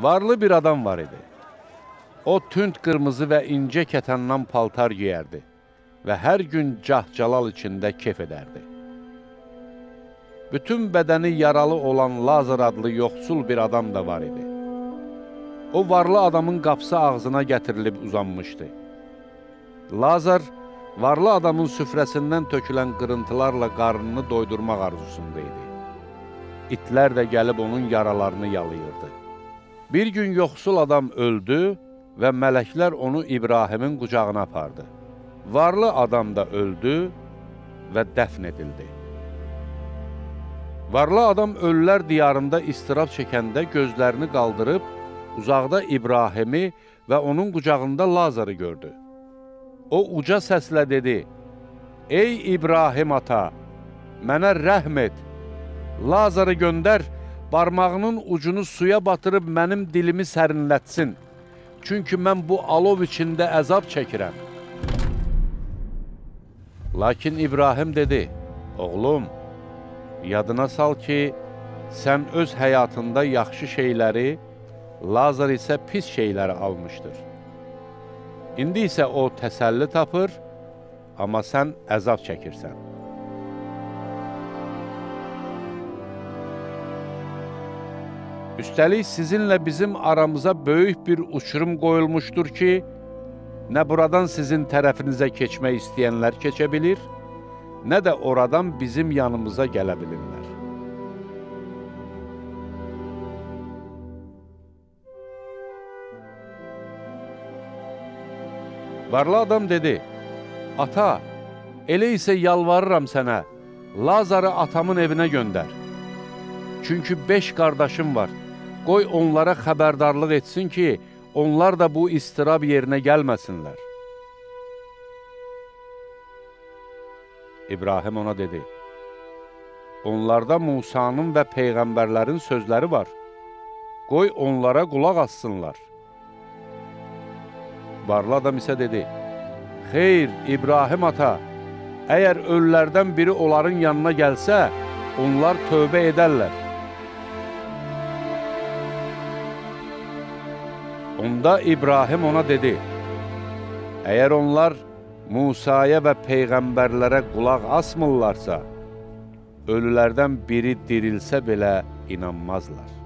Varlı bir adam var idi. O tünd qırmızı və incə kətandan paltar giyərdi və hər gün cah-calal içində kef edərdi. Bütün bədəni yaralı olan Lazar adlı yoxsul bir adam da var idi. O varlı adamın qapısı ağzına gətirilib uzanmışdı. Lazar varlı adamın süfrəsindən tökülən qırıntılarla qarnını doydurmaq arzusunda idi. İtlər də gəlib onun yaralarını yalayırdı. Bir gün yoxsul adam öldü və mələklər onu İbrahimin qucağına apardı. Varlı adam da öldü və dəfn edildi. Varlı adam ölülər diyarında istirab çəkəndə gözlərini qaldırıb, uzaqda İbrahimi və onun qucağında Lazarı gördü. O uca səslə dedi, Ey İbrahim ata, mənə rəhm et, Lazarı göndər, barmağının ucunu suya batırıb mənim dilimi sərinlətsin. Çünki mən bu alov içində əzab çəkirəm. Lakin İbrahim dedi, Oğlum, yadına sal ki, sən öz həyatında yaxşı şeyləri, Lazar isə pis şeyləri almışdır. İndi isə o təsəlli tapır, amma sən əzab çəkirsən. Üstəlik sizinlə bizim aramıza böyük bir uçurum qoyulmuşdur ki, nə buradan sizin tərəfinizə keçmək istəyənlər keçə bilir, nə də oradan bizim yanımıza gələ bilirlər. Varlı adam dedi, Ata, elə isə yalvarıram sənə, Lazarı atamın evinə göndər. Çünki beş qardaşım var, qoy onlara xəbərdarlıq etsin ki, onlar da bu istirab yerinə gəlməsinlər. İbrahim ona dedi, Onlarda Musanın və Peyğəmbərlərin sözləri var, qoy onlara qulaq assınlar. Varlı adam isə dedi, Xeyr, İbrahim ata, əgər ölülərdən biri onların yanına gəlsə, onlar tövbə edərlər. Onda İbrahim ona dedi, əgər onlar Musaya və Peyğəmbərlərə qulaq asmırlarsa, ölülərdən biri dirilsə belə inanmazlar.